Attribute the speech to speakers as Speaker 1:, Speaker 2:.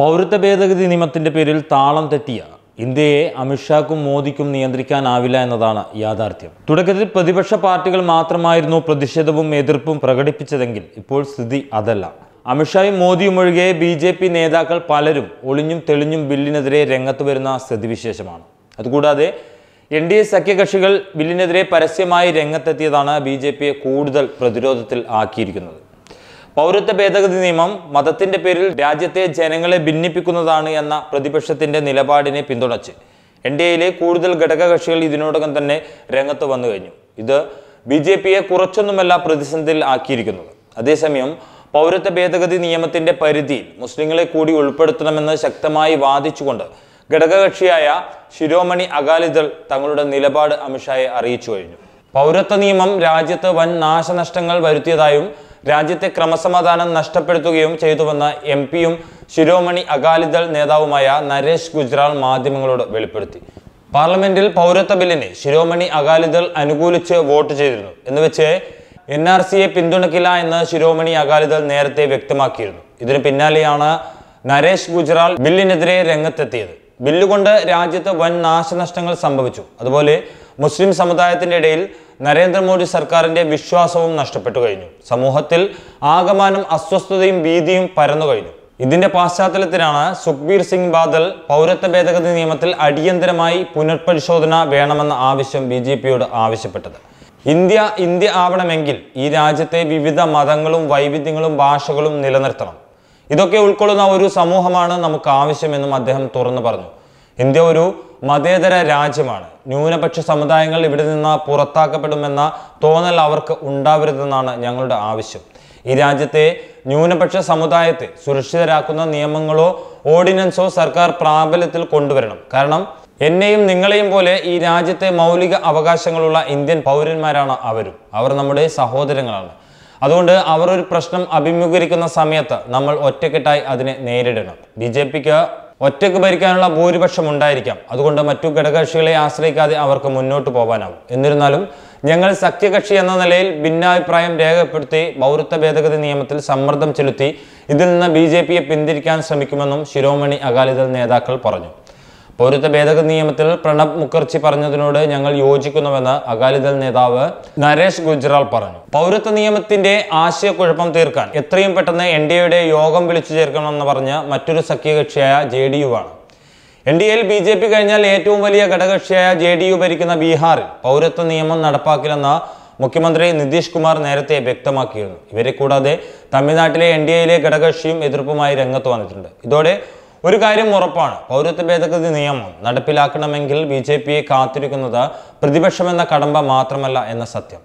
Speaker 1: പൗരത്വ ഭേദഗതി നിയമത്തിന്റെ പേരിൽ താളം തെറ്റിയ ഇന്ത്യയെ അമിത്ഷാക്കും മോദിക്കും നിയന്ത്രിക്കാനാവില്ല എന്നതാണ് യാഥാർത്ഥ്യം. തുടക്കത്തിൽ പ്രതിപക്ഷ പാർട്ടികൾ മാത്രമായിരുന്നു പ്രതിഷേധവും എതിർപ്പും പ്രകടിപ്പിച്ചതെങ്കിൽ ഇപ്പോൾ സ്ഥിതി അതല്ല. അമിത്ഷായും മോദിയും ഒഴികെ ബി ജെ പി നേതാക്കൾ പലരും ഒളിഞ്ഞും തെളിഞ്ഞും ബില്ലിനെതിരെ രംഗത്ത് വരുന്ന സ്ഥിതിവിശേഷമാണ്. അതുകൂടാതെ എൻ ഡി എ സഖ്യകക്ഷികൾ ബില്ലിനെതിരെ പരസ്യമായി രംഗത്തെത്തിയതാണ് ബി ജെ പിയെ കൂടുതൽ പ്രതിരോധത്തിൽ ആക്കിയിരിക്കുന്നത്. പൗരത്വ ഭേദഗതി നിയമം മതത്തിന്റെ പേരിൽ രാജ്യത്തെ ജനങ്ങളെ ഭിന്നിപ്പിക്കുന്നതാണ് എന്ന പ്രതിപക്ഷത്തിന്റെ നിലപാടിനെ പിന്തുണച്ച് എൻ ഡി എയിലെ കൂടുതൽ ഘടകകക്ഷികൾ ഇതിനോടകം തന്നെ രംഗത്ത് വന്നു കഴിഞ്ഞു. ഇത് ബി ജെ പിയെ കുറച്ചൊന്നുമല്ല പ്രതിസന്ധിയിൽ ആക്കിയിരിക്കുന്നത്. അതേസമയം പൗരത്വ ഭേദഗതി നിയമത്തിന്റെ പരിധിയിൽ മുസ്ലിങ്ങളെ കൂടി ഉൾപ്പെടുത്തണമെന്ന് ശക്തമായി വാദിച്ചുകൊണ്ട് ഘടകകക്ഷിയായ ശിരോമണി അകാലിദൾ തങ്ങളുടെ നിലപാട് അമിത്ഷായെ അറിയിച്ചു കഴിഞ്ഞു. പൗരത്വ നിയമം രാജ്യത്ത് വൻ നാശനഷ്ടങ്ങൾ വരുത്തിയതായും രാജ്യത്തെ ക്രമസമാധാനം നഷ്ടപ്പെടുത്തുകയും ചെയ്തുവെന്ന് എം പിയും ശിരോമണി അകാലിദൾ നേതാവുമായ നരേഷ് ഗുജ്റാൾ മാധ്യമങ്ങളോട് വെളിപ്പെടുത്തി. പാർലമെന്റിൽ പൗരത്വ ബില്ലിനെ ശിരോമണി അകാലിദൾ അനുകൂലിച്ച് വോട്ട് ചെയ്തിരുന്നു എന്നുവെച്ച് എൻ ആർ സിയെ പിന്തുണയ്ക്കില്ല എന്ന് ശിരോമണി അകാലിദൾ നേരത്തെ വ്യക്തമാക്കിയിരുന്നു. ഇതിന് പിന്നാലെയാണ് നരേഷ് ഗുജ്റാൾ ബില്ലിനെതിരെ രംഗത്തെത്തിയത്. ബില്ല് കൊണ്ട് രാജ്യത്ത് വൻ നാശനഷ്ടങ്ങൾ സംഭവിച്ചു. അതുപോലെ മുസ്ലിം സമുദായത്തിന്റെ ഇടയിൽ നരേന്ദ്രമോദി സർക്കാരിന്റെ വിശ്വാസവും നഷ്ടപ്പെട്ടു കഴിഞ്ഞു. സമൂഹത്തിൽ ആകമാനം അസ്വസ്ഥതയും ഭീതിയും പരന്നു കഴിഞ്ഞു. ഇതിന്റെ പശ്ചാത്തലത്തിലാണ് സുഖ്ബീർ സിംഗ് ബാദൽ പൗരത്വ ഭേദഗതി നിയമത്തിൽ അടിയന്തരമായി പുനഃപരിശോധന വേണമെന്ന ആവശ്യം ബി ജെ പിയോട് ആവശ്യപ്പെട്ടത്. ഇന്ത്യ ഇന്ത്യ ആവണമെങ്കിൽ ഈ രാജ്യത്തെ വിവിധ മതങ്ങളും വൈവിധ്യങ്ങളും ഭാഷകളും നിലനിർത്തണം. ഇതൊക്കെ ഉൾക്കൊള്ളുന്ന ഒരു സമൂഹമാണ് നമുക്ക് ആവശ്യമെന്നും അദ്ദേഹം തുറന്നു പറഞ്ഞു. ഇന്ത്യ ഒരു മതേതര രാജ്യമാണ്. ന്യൂനപക്ഷ സമുദായങ്ങൾ ഇവിടെ നിന്ന് പുറത്താക്കപ്പെടുമെന്ന തോന്നൽ അവർക്ക് ഉണ്ടാവരുതെന്നാണ് ഞങ്ങളുടെ ആവശ്യം. ഈ രാജ്യത്തെ ന്യൂനപക്ഷ സമുദായത്തെ സുരക്ഷിതരാക്കുന്ന നിയമങ്ങളോ ഓർഡിനൻസോ സർക്കാർ പ്രാബല്യത്തിൽ കൊണ്ടുവരണം. കാരണം എന്നെയും നിങ്ങളെയും പോലെ ഈ രാജ്യത്തെ മൗലിക അവകാശങ്ങളുള്ള ഇന്ത്യൻ പൗരന്മാരാണ് അവരും. അവർ നമ്മുടെ സഹോദരങ്ങളാണ്. അതുകൊണ്ട് അവർ ഒരു പ്രശ്നം അഭിമുഖീകരിക്കുന്ന സമയത്ത് നമ്മൾ ഒറ്റക്കെട്ടായി അതിനെ നേരിടണം. ബി ജെ പിക്ക് ഒറ്റയ്ക്ക് ഭരിക്കാനുള്ള ഭൂരിപക്ഷം ഉണ്ടായിരിക്കാം. അതുകൊണ്ട് മറ്റു ഘടകകക്ഷികളെ ആശ്രയിക്കാതെ അവർക്ക് മുന്നോട്ട് പോകാനാവും. എന്നിരുന്നാലും ഞങ്ങൾ സഖ്യകക്ഷി എന്ന നിലയിൽ ഭിന്നാഭിപ്രായം രേഖപ്പെടുത്തി പൗരത്വ ഭേദഗതി നിയമത്തിൽ സമ്മർദ്ദം ചെലുത്തി ഇതിൽ നിന്ന് ബി പിയെ പിന്തിരിക്കാൻ ശ്രമിക്കുമെന്നും ശിരോമണി അകാലിദൾ നേതാക്കൾ പറഞ്ഞു. പൗരത്വ ഭേദഗതി നിയമത്തിൽ പ്രണബ് മുഖർജി പറഞ്ഞതിനോട് ഞങ്ങൾ യോജിക്കുന്നുവെന്ന് അകാലിദൾ നേതാവ് നരേഷ് ഗുജ്റാൾ പറഞ്ഞു. പൗരത്വ നിയമത്തിന്റെ ആശയക്കുഴപ്പം തീർക്കാൻ എത്രയും പെട്ടെന്ന് എൻ ഡി എയുടെ യോഗം വിളിച്ചു ചേർക്കണമെന്ന് പറഞ്ഞ് മറ്റൊരു സഖ്യകക്ഷിയായ ജെ ഡി യു ആണ് എൻ ഡി എയിൽ ബി ജെ പി കഴിഞ്ഞാൽ ഏറ്റവും വലിയ ഘടകകക്ഷിയായ ജെ ഡി യു ഭരിക്കുന്ന ബീഹാറിൽ പൗരത്വ നിയമം നടപ്പാക്കില്ലെന്ന മുഖ്യമന്ത്രി നിതീഷ് കുമാർ നേരത്തെ വ്യക്തമാക്കിയിരുന്നു. ഇവരെ കൂടാതെ തമിഴ്നാട്ടിലെ എൻ ഡി എയിലെ ഘടകകക്ഷിയും എതിർപ്പുമായി രംഗത്ത് വന്നിട്ടുണ്ട്. ഇതോടെ ഒരു കാര്യം ഉറപ്പാണ്. പൗരത്വ ഭേദഗതി നിയമം നടപ്പിലാക്കണമെങ്കിൽ ബി ജെ പിയെ കാത്തിരിക്കുന്നത് പ്രതിപക്ഷമെന്ന കടമ്പ മാത്രമല്ല എന്ന സത്യം.